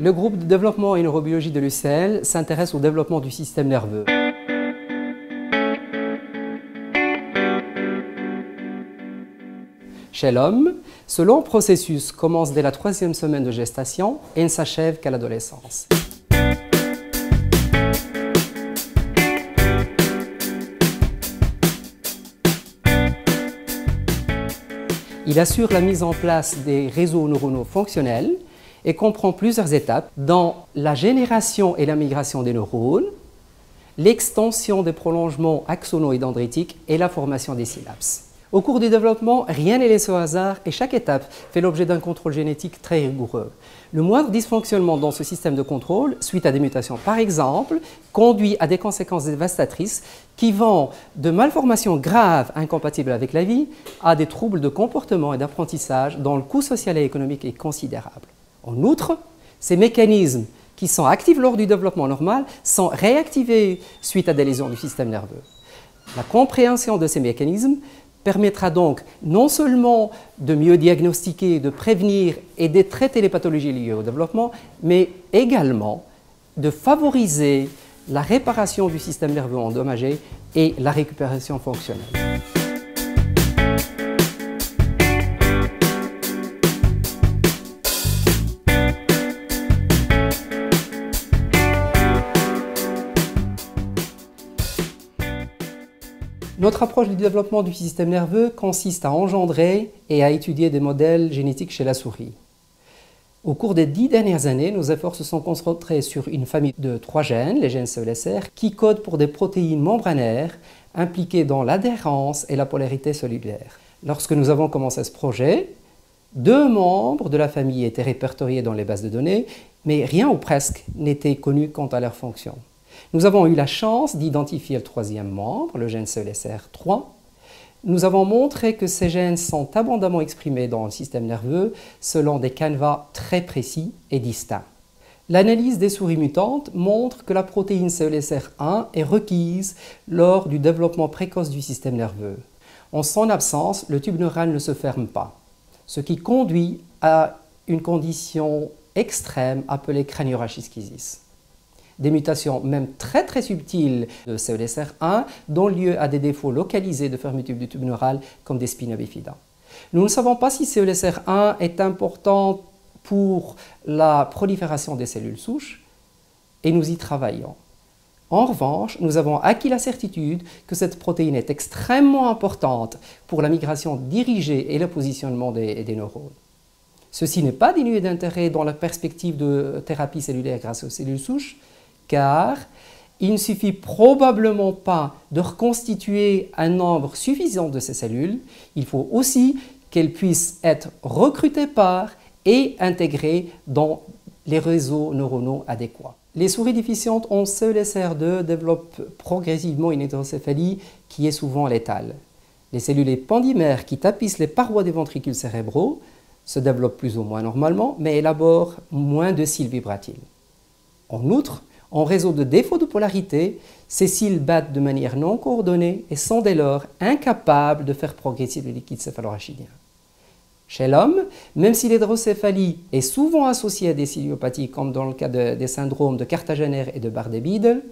Le groupe de développement et neurobiologie de l'UCL s'intéresse au développement du système nerveux. Chez l'homme, ce long processus commence dès la troisième semaine de gestation et ne s'achève qu'à l'adolescence. Il assure la mise en place des réseaux neuronaux fonctionnels et comprend plusieurs étapes dans la génération et la migration des neurones, l'extension des prolongements axonaux et dendritiques et la formation des synapses. Au cours du développement, rien n'est laissé au hasard et chaque étape fait l'objet d'un contrôle génétique très rigoureux. Le moindre dysfonctionnement dans ce système de contrôle, suite à des mutations par exemple, conduit à des conséquences dévastatrices qui vont de malformations graves incompatibles avec la vie à des troubles de comportement et d'apprentissage dont le coût social et économique est considérable. En outre, ces mécanismes qui sont actifs lors du développement normal sont réactivés suite à des lésions du système nerveux. La compréhension de ces mécanismes permettra donc non seulement de mieux diagnostiquer, de prévenir et de traiter les pathologies liées au développement, mais également de favoriser la réparation du système nerveux endommagé et la récupération fonctionnelle. Notre approche du développement du système nerveux consiste à engendrer et à étudier des modèles génétiques chez la souris. Au cours des dix dernières années, nos efforts se sont concentrés sur une famille de trois gènes, les gènes CELSR, qui codent pour des protéines membranaires impliquées dans l'adhérence et la polarité cellulaire. Lorsque nous avons commencé ce projet, deux membres de la famille étaient répertoriés dans les bases de données, mais rien ou presque n'était connu quant à leur fonction. Nous avons eu la chance d'identifier le troisième membre, le gène CLSR3. Nous avons montré que ces gènes sont abondamment exprimés dans le système nerveux selon des canevas très précis et distincts. L'analyse des souris mutantes montre que la protéine CLSR1 est requise lors du développement précoce du système nerveux. En son absence, le tube neural ne se ferme pas, ce qui conduit à une condition extrême appelée craniorachischisis des mutations même très très subtiles de CELSR1 dont lieu à des défauts localisés de fermeture du tube neural comme des spina bifida. Nous ne savons pas si CELSR1 est important pour la prolifération des cellules souches et nous y travaillons. En revanche, nous avons acquis la certitude que cette protéine est extrêmement importante pour la migration dirigée et le positionnement des, des neurones. Ceci n'est pas dénué d'intérêt dans la perspective de thérapie cellulaire grâce aux cellules souches, car il ne suffit probablement pas de reconstituer un nombre suffisant de ces cellules, il faut aussi qu'elles puissent être recrutées par et intégrées dans les réseaux neuronaux adéquats. Les souris déficientes en CELSR2 développent progressivement une hydrocéphalie qui est souvent létale. Les cellules épandymères qui tapissent les parois des ventricules cérébraux se développent plus ou moins normalement, mais élaborent moins de cils vibratiles. En outre, en réseau de défaut de polarité, ces cils battent de manière non coordonnée et sont dès lors incapables de faire progresser le liquide céphalorachidien. Chez l'homme, même si l'hydrocéphalie est souvent associée à des ciliopathies, comme dans le cas des syndromes de Cartagener et de Bardet-Biedl,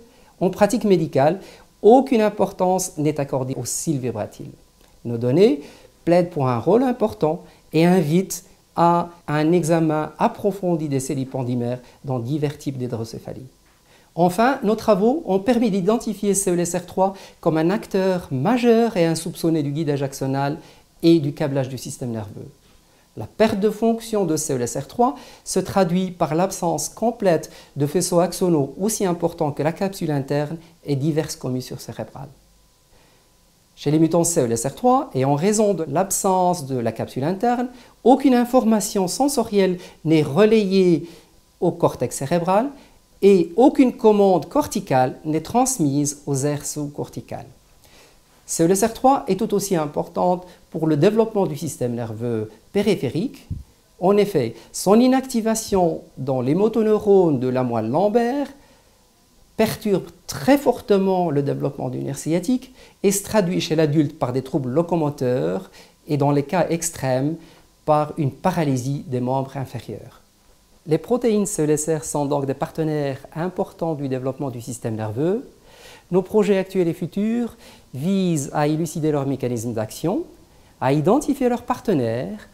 en pratique médicale, aucune importance n'est accordée aux cils vibratiles. Nos données plaident pour un rôle important et invitent à un examen approfondi des cellules pendimères dans divers types d'hydrocéphalie. Enfin, nos travaux ont permis d'identifier CELSR3 comme un acteur majeur et insoupçonné du guidage axonal et du câblage du système nerveux. La perte de fonction de CELSR3 se traduit par l'absence complète de faisceaux axonaux aussi importants que la capsule interne et diverses commissures cérébrales. Chez les mutants CELSR3, et en raison de l'absence de la capsule interne, aucune information sensorielle n'est relayée au cortex cérébral et aucune commande corticale n'est transmise aux aires sous-corticales. CELSR3 est tout aussi importante pour le développement du système nerveux périphérique. En effet, son inactivation dans les motoneurones de la moelle lombaire perturbe très fortement le développement du nerf sciatique et se traduit chez l'adulte par des troubles locomoteurs et dans les cas extrêmes par une paralysie des membres inférieurs. Les protéines cellulaires sont donc des partenaires importants du développement du système nerveux. Nos projets actuels et futurs visent à élucider leurs mécanismes d'action, à identifier leurs partenaires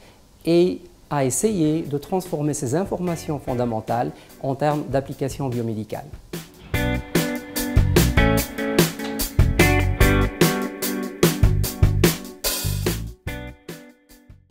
et à essayer de transformer ces informations fondamentales en termes d'application biomédicale.